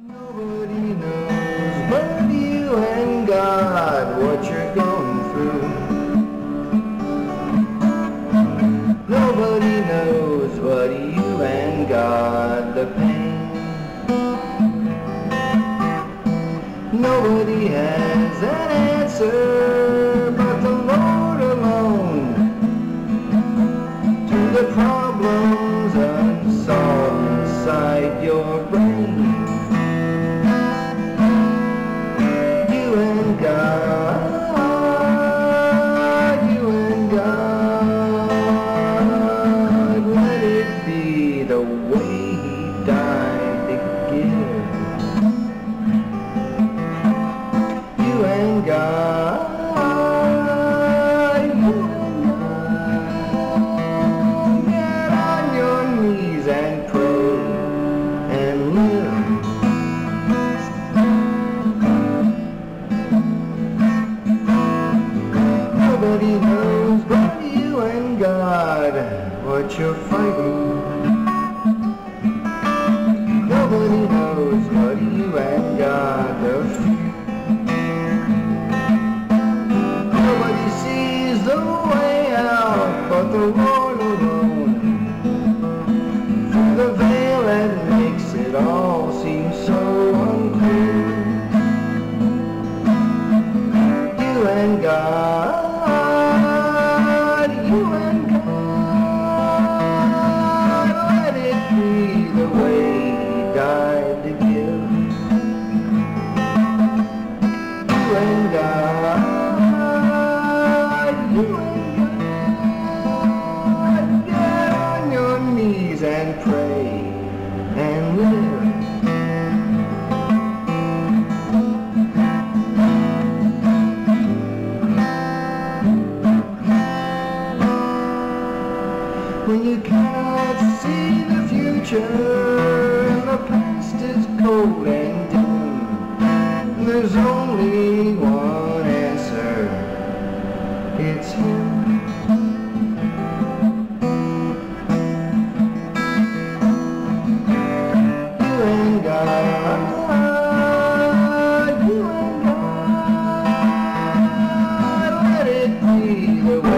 Nobody knows but you and God what you're going through. Nobody knows but you and God the pain. Nobody has an answer but the Lord alone to the problems unsolved inside your brain. The way He died to. You and God, you and God, get on your knees and pray and live. Nobody knows but you and God what you're fighting. The Lord alone. Through the veil that makes it all seem so unclear. You and God, you and God, let it be the way He died to give. You and God, when you cannot see the future and the past is cold and dim. There's only one answer. It's him. You and God. You and God. Let it be the way